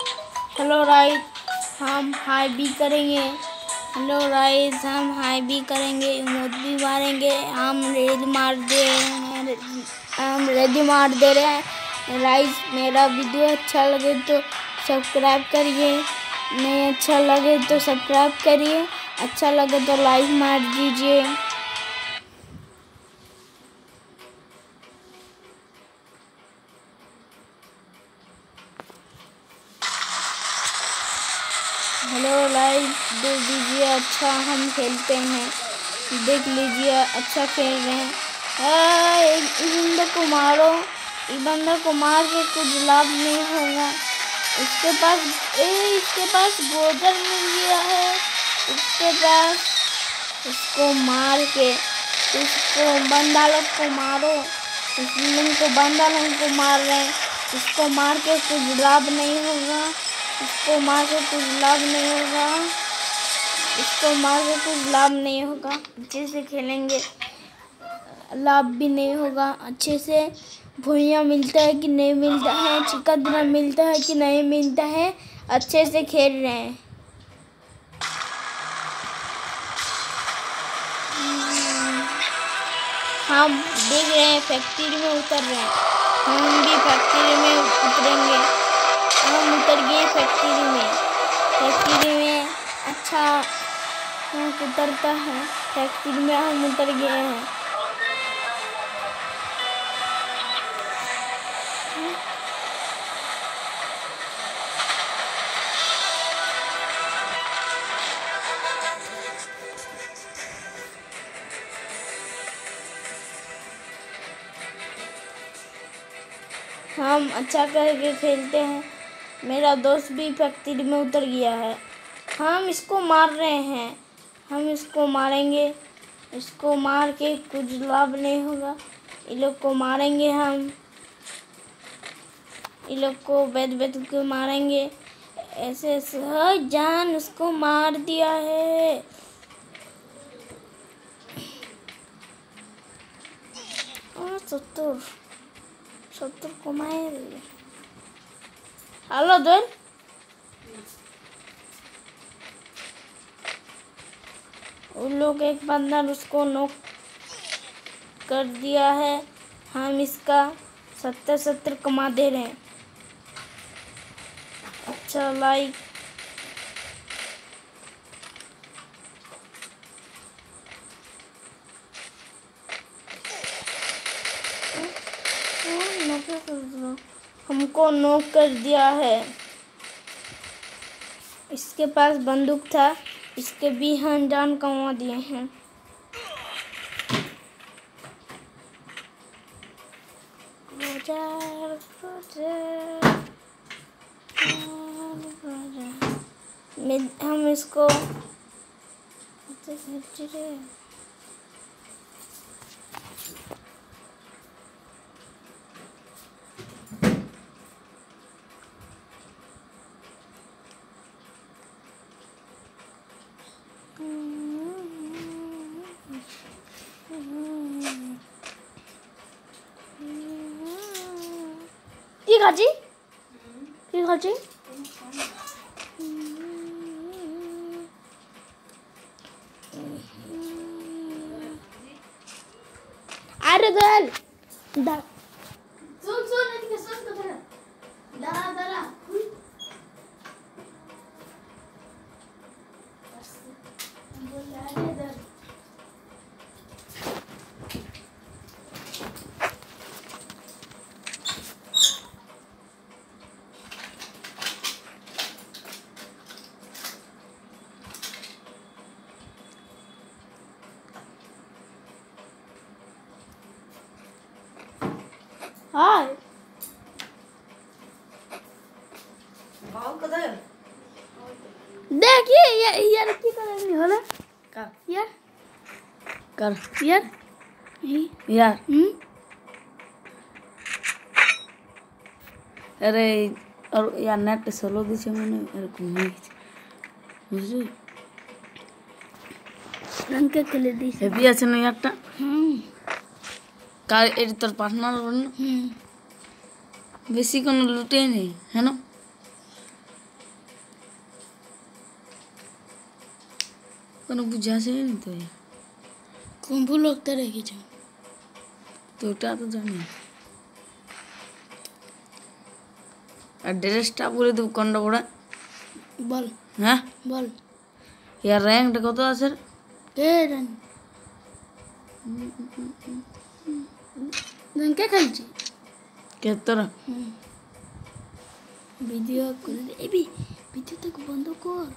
Hello right हम high भी करेंगे। हेलो राइज हम हाई भी करेंगे। इमोट भी मारेंगे। हम रेड मार दे रहे हैं। हम रेडी मार दे रहे हैं। राइज मेरा वीडियो अच्छा लगे तो सब्सक्राइब करिए। नहीं अच्छा लगे तो सब्सक्राइब करिए। अच्छा लगे तो लाइक मार दीजिए। हेलो लाइक दे दीजिए अच्छा हम खेलते हैं। देख लीजिए अच्छा खेल रहे हैं। इस बंदर को मारो। इस बंदर को मार के कुछ लाभ नहीं होगा। इसके पास, ए, इसके पास गोदर मिल गया है। इसके पास इसको मार के, इसको बंदा लोग को मारो। इस को बंदा लोग को मार रहे हैं। इसको मार के कुछ लाभ नहीं होगा। इसको मार के कुछ लाभ नहीं होगा। इसको मार के कुछ लाभ नहीं होगा। अच्छे से खेलेंगे। लाभ भी नहीं होगा। अच्छे से भुइया मिलता है कि नहीं मिलता है? चिकन मिलता है कि नहीं मिलता है? अच्छे से खेल रहे हैं। हम देख रहे हैं फैक्ट्री में उतर रहे हैं। हम भी फैक्ट्री में उतरेंगे। हम उतर गए फैक्ट्री में। फैक्ट्री में अच्छा उतरता है। फैक्ट्री में हम उतर गए हैं। हम अच्छा करके खेलते हैं। मेरा दोस्त भी फैक्ट्री में उतर गया है। हम इसको मार रहे हैं। हम इसको मारेंगे। इसको मार के कुछ लाभ नहीं होगा। इन लोग को मारेंगे हम। इन लोग को बैद बैठ के मारेंगे। ऐसे जान उसको मार दिया है। सत्तर सत्तर कमाए हेलो दोल उन लोग एक बंदर उसको नोक कर दिया है। हम इसका सत्तर सत्तर कमा दे रहे हैं। अच्छा लाइक हमको नोक कर दिया है। इसके पास बंदूक था। इसके भी हम जान कमा दिए हैं। हम इसको 이 가지? 이 가지? 아르든 나 हाय देखिए ये यार की कलर नहीं होला कर यार कर यार यार अरे और यार नेट सोलो दी से मैंने अरे घूमी मुझे रंग के कलर दी है भी अच्छा नहीं आता हम्म কার এর তোর পার্টনার হল না? বেশি কোনো লুটে নেই হ্যাঁ কোনো বুঝে আসে নি তো কুম্ভু লোকটা রেখেছ। তো ওটা তো জানি। আর ড্রেসটা বলে দেবো কন্ড বল। হ্যাঁ? বল। এর র্যাঙ্কটা কত আছে কে র্যাঙ্ক রান কে খেলছি কে তোরা ভিডিও করে ভিডিওটাকে বন্ধ কর